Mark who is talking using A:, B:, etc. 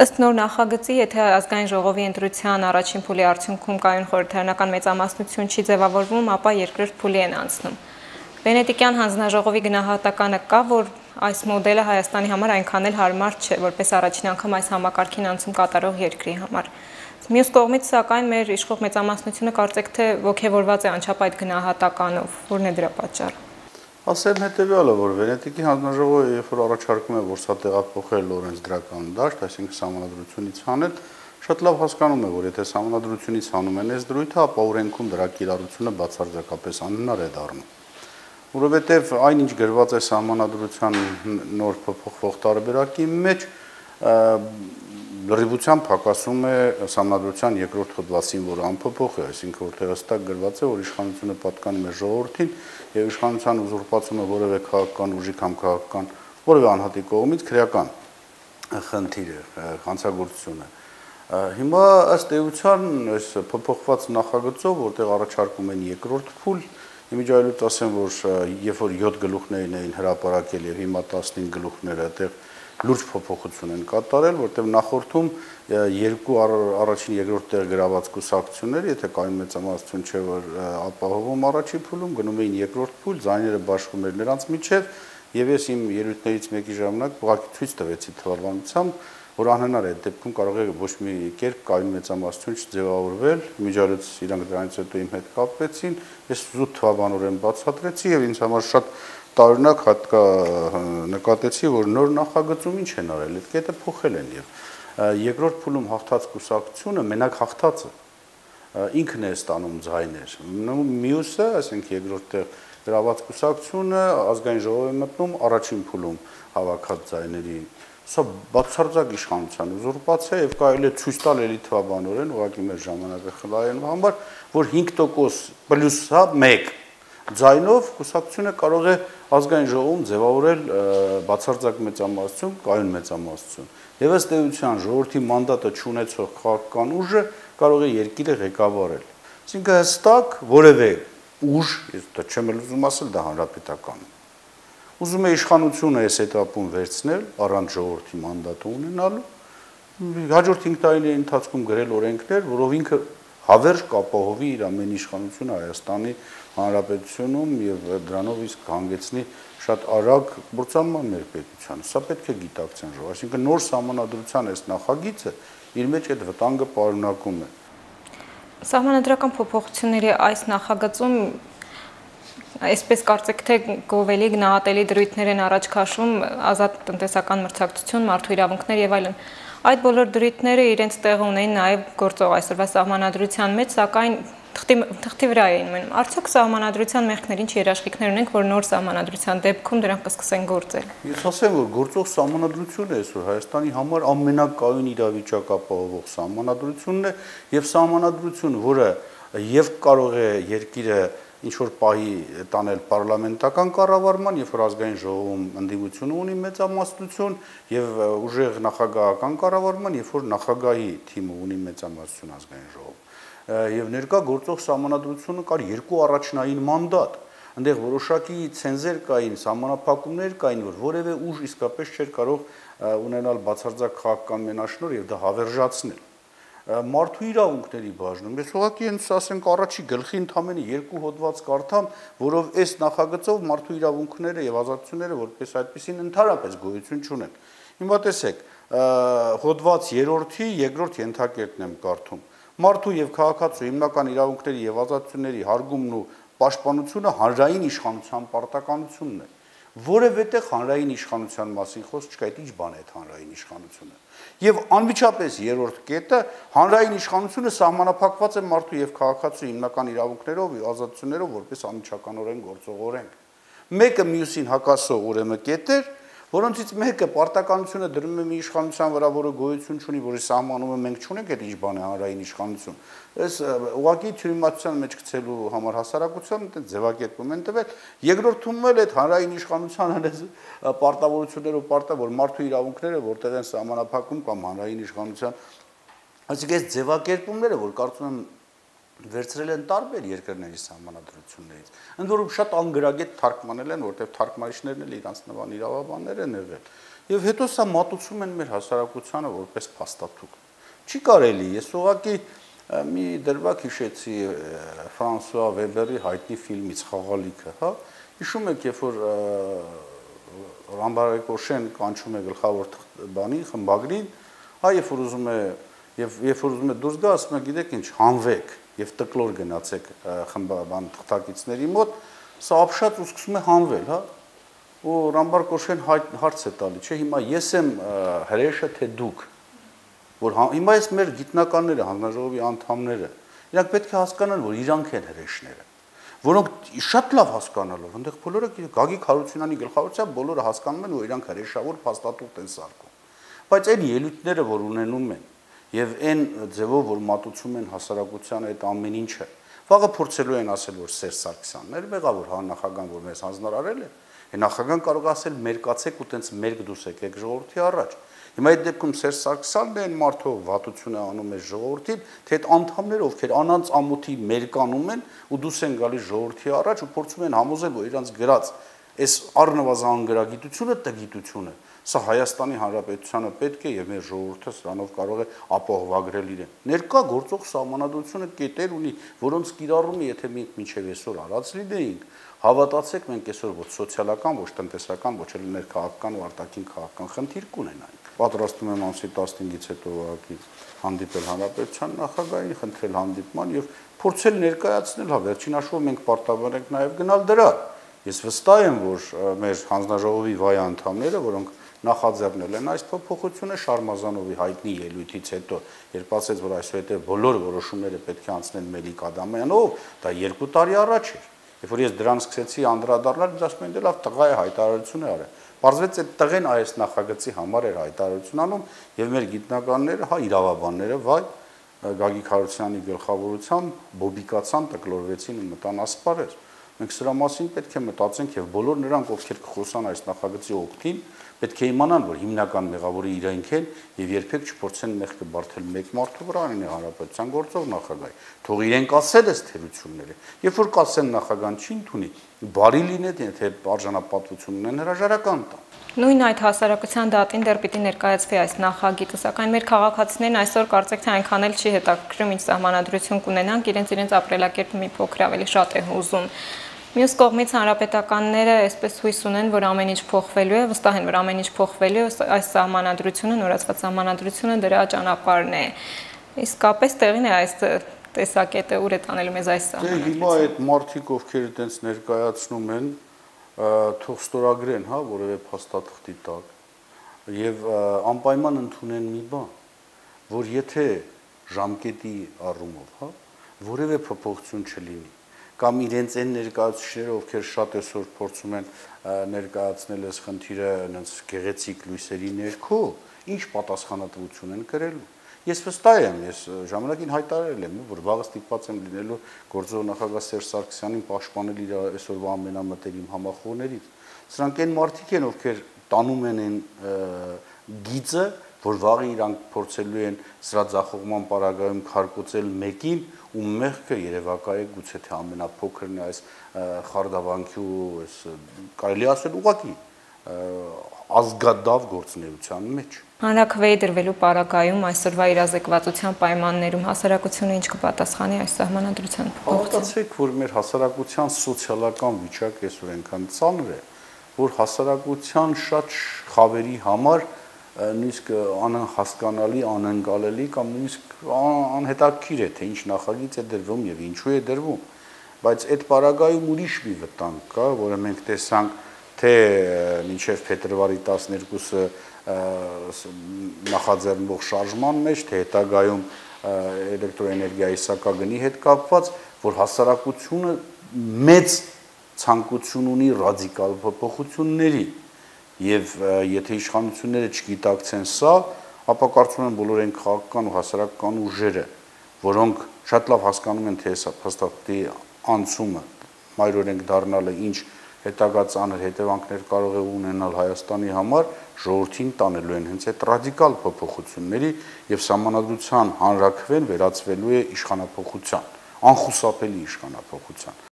A: Ըստ նոր նախագծի, եթե ազգային ժողովի ընտրության առաջին փուլի արդյունքում կայուն խորհրդարանական մեծամասնություն չի ձևավորվում, ապա երկրորդ փուլի են անցնում։ Վենետիկյան հանձնաժողովի գնահատականը կա, որ այս մոդելը Հայաստանի համար այնքան էլ հարմար չէ, որպես առաջին անգամ այս համակարգին անցում կատարող երկրի համար։ Մյուս կողմից սակայն մեր իշխող մեծամասնությունը կարծեք թե ողջևորված է անչափ այդ գնահատականով, որն է դրա պատճառը։
B: Ասեմ հետեւյալը, որ Վենետիկի հանձնաժողովը երբ որ առաջարկում է որսատեղափոխել օրենսդրական դաշտ, այսինքն համանդրությունից հանել, շատ լավ հասկանում է, որ եթե համանդրությունից հանում են այս դրույթը, ապա օրենքում դրա կիրառությունը բացարձակապես անհնար է դառնում որովհետև այնինչ գրված է համանadrության նոր փոփոխվող տարբերակի մեջ լրիվությամբ հակասում է համանդրության երկրորդ հոդվածին, որը անփոփոխ է, այսինքն որտեղ հստակ գրված է, որ իշխանությունը պատկանում է ժողովրդին եւ իշխանության ուզուրպացումը որևէ քաղաքական ուժի կամ քաղաքական որևէ անհատի կողմից քրեական խնդիր է, հանցագործություն է։ Հիմա ըստ էության այս փոփոխված նախագծով, որտեղ առաջարկում են երկրորդ փուլ, իմիջայլուց ասեմ, որ երբ որ 7 գլուխներին էին հրապարակել եւ հիմա 15 գլուխները այդտեղ լուրջ փոփոխություն են կատարել, որտեղ նախորդում երկու առաջին երկրորդ տեղ գրաված կուսակցություններ, եթե կային մեծամասնություն չէ որ ապահովում առաջի փուլում, գնում էին երկրորդ փուլ, ձայները բաշխում էր նրանց միջև, եւ ես իմ ելույթներից մեկի ժամանակ ուղղակի ցույց տվեցի թվալվանությամբ, որ անհնար է դեպքում կարող է ոչ մի կերպ կային մեծամասնություն չձևավորվել, միջալից իրանք դրանից հետո իմ հետ կապվեցին, ես զուտ թվաբանորեն բացատրեցի եւ ինձ համար շատ տարօրինակ հատկա նկատեցի, որ նոր նախագծում ինչ են արել, այդ կետը փոխել են եւ երկրորդ փուլում հաղթած կուսակցությունը մենակ հաղթածը ինքն է ստանում ձայներ։ Մյուսը, ասենք երկրորդ տեղ գրաված կուսակցությունը ազգային ժողով է մտնում առաջին փուլում հավաքած ձայների սա բացարձակ իշխանության ուզուրպացիա եւ կարելի է ցույց տալ էլի թվաբանորեն ուղղակի մեր ժամանակը խլայելու համար որ 5% պլյուս հա 1 ձայնով կուսակցությունը կարող է ազգային ժողովում ձևավորել բացարձակ մեծամասնություն, կայուն մեծամասնություն։ Եվ ըստ էության ժողովրդի մանդատը չունեցող քաղաքական ուժը կարող է երկիրը ղեկավարել։ Այսինքն հստակ որևէ ուժ, ես դա չեմ ուզում ասել, դա հանրապետական։ Ուզում է իշխանությունը այս этаպում վերցնել առանց ժողովրդի մանդատը ունենալու։ Հաջորդ 5 տարիների ընթացքում գրել օրենքներ, որով ինքը հավերժ կապահովի իր ամեն իշխանությունը Հայաստանի Հանրապետությունում եւ դրանով իսկ հանգեցնի շատ արագ բուրցանման մեր պետությանը։ Սա պետք է գիտակցեն ժողով, այսինքն նոր համանadrության այս նախագիծը իր մեջ այդ վտանգը պարունակում է։
A: Սահմանադրական փոփոխությունների այս նախագծում այսպես կարծեք թե գովելի գնահատելի դրույթներ են առաջ քաշում ազատ տնտեսական մրցակցություն, մարդու իրավունքներ եւ այլն։ Այդ բոլոր դրույթները իրենց տեղ ունեն նաև գործող այսօրվա սահմանադրության մեջ, սակայն թղթի թղթի վրա էին մնում։ Արդյոք սահմանադրության մեղքներ ինչ երաշխիքներ ունենք, որ նոր սահմանադրության դեպքում դրանք կսկսեն գործել։
B: Ես ասեմ, որ գործող սահմանադրությունն է այսօր Հայաստանի համար ամենակայուն իրավիճակ ապահովող սահմանադրությունն է եւ սահմանադրություն, որը եւ կարող է երկիրը ինչ որ պահի տանել պարլամենտական կառավարման, երբ որ ազգային ժողովում ընդդիմությունը ունի մեծամասնություն եւ ուժեղ նախագահական կառավարման, երբ որ նախագահի թիմը ունի մեծամասնություն ազգային ժողովում եւ ներկա գործող համանadrությունը կար երկու առաջնային մանդատ այնտեղ որոշակի ցենզեր կային, համանապակումներ կային, որ որևէ ուժ իսկապես չէր կարող ունենալ բացարձակ քաղաքական մենաշնոր եւ դա հավերժացնել մարդու իրավունքների բաժնում։ Ես ուղղակի հենց ասենք առաջի գլխի ընդամենը երկու հոդված կարդամ, որով այս նախագծով մարդու իրավունքները եւ ազատությունները որպես այդպեսին ընդհանրապես գոյություն չունեն։ Հիմա տեսեք, հոդված 3-րդի երկրորդ ենթակետն եմ կարդում մարդու եւ քաղաքացու հիմնական իրավունքների եւ ազատությունների հարգումն ու պաշտպանությունը հանրային իշխանության պարտականությունն է որևէ տեղ հանրային իշխանության մասին խոսք չկա, այդ ինչ բան է այդ հանրային իշխանությունը։ Եվ անմիջապես երրորդ կետը հանրային իշխանությունը սահմանափակված է մարդու եւ քաղաքացու հիմնական իրավունքներով եւ ազատություններով որպես անմիջականորեն գործող օրենք։ Մեկը մյուսին հակասող ուրեմն կետեր, որոնցից մեկը պարտականությունը դրում է մի իշխանության վրա, որը գոյություն ունի, որի սահմանումը մենք չունենք, այդ ինչ բան է հանրային իշխանություն։ Այս ուղղակի թյուրիմացության մեջ գցելու համար հասարակության այդ ձևակերպում են տվել։ Երկրորդում էլ այդ հանրային իշխանության հենց պարտավորություններով պարտա, որ մարդու իրավունքները որտեղ են սահմանափակում կամ հանրային իշխանության Այսինքն այս ձևակերպումները, որ կարծում եմ վերցրել են տարբեր երկրների սահմանադրություններից։ Ընդ որում շատ անգրագետ թարգմանել են, որտեղ թարգմանիչներն էլ իրանց նման իրավաբաններ են եղել։ Եվ հետո սա մատուցում են մեր հասարակությանը որպես փաստաթուղթ։ Չի կարելի, ես ուղղակի մի դրվակ հիշեցի Ֆրանսուଆ Վեբերի հայտնի ֆիլմից Խաղալիքը, հա։ Հիշում եք, երբ որ Ռամբարեկոշեն կանչում է գլխավոր բանի խմբագրին, հա, երբ որ ուզում է եւ երբ որ ուզում է դուրս գա, ասում է, գիտեք ինչ, հանվեք եւ տկլոր գնացեք խմբաբան թղթակիցների մոտ, սա ապշած ու սկսում է հանվել, հա։ Ու Ռամբար Կոշեն հարց է տալի, չէ, հիմա ես եմ հրեշը թե դուք որ հա, հիմա այս մեր գիտնականները, հանրաժողովի անդամները, իրանք պետք է հասկանան, որ իրանք են հրեշները, որոնք շատ լավ հասկանալով, այնտեղ բոլորը Գագիկ Հարությունյանի գլխավորությամբ բոլորը հասկանում են, որ իրանք հրեշավոր փաստաթուղթ են սարքում։ Բայց այն ելույթները, որ ունենում են, եւ այն ձևով, որ մատուցում են հասարակության այդ ամեն ինչը, վաղը փորձելու են ասել, որ Սերժ Սարգսյանն էր մեղավոր, հա նախագահան, որ մեզ հանձնարարել է, այն նախագահան կարող ասել մերկացեք ու տենց մերկ դուս եկեք ժողովրդի առաջ Հիմա այդ դեպքում Սերժ Սարգսյանն է այն մարդով վատություն է անում այս ժողովրդին, թե այդ անդամները, ովքեր անանց ամոթի մերկանում են ու դուս են գալիս ժողովրդի առաջ ու փորձում են համոզել, որ իրանց գրած այս առնվազն գրագիտությունը տգիտություն է։ Սա Հայաստանի Հանրապետությանը պետք է եւ մեր ժողովուրդը սրանով կարող է ապահովագրել իրեն։ Ներկա գործող սահմանադրությունը կետեր ունի, որոնց կիրառումը եթե մենք միջև այսօր արած լինեինք, հավատացեք մենք այսօր ոչ սոցիալական, ոչ տնտեսական, ոչ էլ ներքաղաքական ու արտաքին քաղաքական խնդիր կունենանք պատրաստում եմ ամսի 15-ից հետո ուղղակի հանդիպել հանրապետության նախագահին, խնդրել հանդիպման եւ փորձել ներկայացնել, հա, վերջին հաշվով մենք պարտավոր ենք նաեւ գնալ դրա։ Ես վստահ եմ, որ մեր հանձնաժողովի վայ անդամները, որոնք նախաձեռնել են այս փոփոխությունը Շարմազանովի հայտնի ելույթից հետո, երբ ասեց, որ այսուհետև բոլոր որոշումները պետք է անցնեն Մելիք Ադամյանով, դա 2 տարի առաջ էր։ Երբ որ ես դրան սկսեցի անդրադառնալ, ինձ ասում են դե լավ տղա է հայտարարություն է արել։ Պարզվեց այդ տղեն այս նախագծի համար էր հայտարարություն անում եւ մեր գիտնականները, հա իրավաբանները, վայ Գագիկ Հարությունյանի գլխավորությամբ բոբիկացան, տկլորվեցին ու մտան ասպարեր։ Մենք սրա մասին պետք է մտածենք եւ բոլոր նրանք, ովքեր կխոսան այս նախագծի օգտին, պետք է իմանան, որ հիմնական մեղավորը իրենք են եւ երբեք չփորձեն մեղքը բարթել մեկ մարդու վրա, այն է հանրապետության գործող նախագահի։ Թող իրենք ասել էս թերությունները։ Երբ որ կասեն նախագահան չի ընդունի, բարի լինեն, եթե արժանապատվություն ունեն հրաժարական տան։
A: Նույն այդ հասարակության դատին դեռ պիտի ներկայացվի այս նախագիծը, սակայն մեր քաղաքացիներն այսօր կարծեք թե այնքան էլ չի հետաքրքրում ինչ սահմանադրություն կունենանք, իրենց իրենց ապրելակերպը մի փոքր ավելի շատ է հուզում։ Մյուս կողմից հանրապետականները այսպես հույս ունեն, որ ամեն ինչ փոխվելու է, վստահ են, որ ամեն ինչ փոխվելու է, այս սահմանադրությունը, նորացված սահմանադրությունը դրա ճանապարհն է։ Իսկապես տեղին է այս տեսակետը ուր է տանելու մեզ այս
B: դե, սահմանադրությունը։ Հիմա այդ մարտիկ ովքեր այդպես ներկայացնում են, թող ստորագրեն, հա, որևէ փաստաթղթի տակ եւ անպայման ընդունեն մի բան, որ եթե ժամկետի առումով, հա, որևէ փոփոխություն չլինի կամ իրենց այն ներկայացուցիչները, ովքեր շատ այսօր փորձում են ներկայացնել այս խնդիրը այնց գեղեցիկ լույսերի ներքո, ինչ պատասխանատվություն են կրելու։ Ես վստահ եմ, ես ժամանակին հայտարարել եմ, որ վաղը ստիպված եմ լինելու գործող նախագահ Սերժ Սարգսյանին պաշտպանել իր այսօրվա ամենամտերիմ համախոհներից։ Սրանք այն մարդիկ են, ովքեր տանում են այն գիծը, որ վաղը իրանք փորձելու են սրա ձախողման պարագայում քարկոծել մեկին ու մեղքը երևակայ է գուցե թե ամենափոքրն է այս խարդավանքի ու այս կարելի ասել ուղակի ազգադավ գործնեության մեջ
A: Հանրակրվեի դրվելու պարագայում այսօրվա իրազեկվածության պայմաններում հասարակությունը ինչ կպատասխանի այս սահմանադրության
B: փոխանցեք, որ մեր հասարակության սոցիալական վիճակը այսօր այնքան ծանր է, որ հասարակության շատ խավերի համար նույնիսկ անհասկանալի, անընկալելի կամ նույնիսկ անհետաքրիր է թե ինչ նախագիծ է դրվում եւ ինչու է դրվում բայց այդ պարագայում ուրիշ մի վտանգ կա որը մենք տեսանք թե մինչև փետրվարի 12-ը նախաձեռնվող շարժման մեջ թե հետագայում էլեկտրոէներգիայի սակագնի հետ կապված որ հասարակությունը մեծ ցանկություն ունի ռադիկալ փոփոխությունների եւ եթե իշխանությունները չգիտակցեն սա, ապա կարծում եմ բոլոր այն քաղաքական ու հասարակական ուժերը, որոնք շատ լավ հասկանում են թե հեսա փաստաթղթի անցումը, մայրօրենք դառնալը ինչ հետագա ծանր հետևանքներ կարող է ունենալ Հայաստանի համար, ժողովրդին տանելու են հենց այդ ռադիկալ փոփոխությունների եւ համանadrության հանրակրվեն վերածվելու է իշխանապողության անխուսափելի իշխանապողության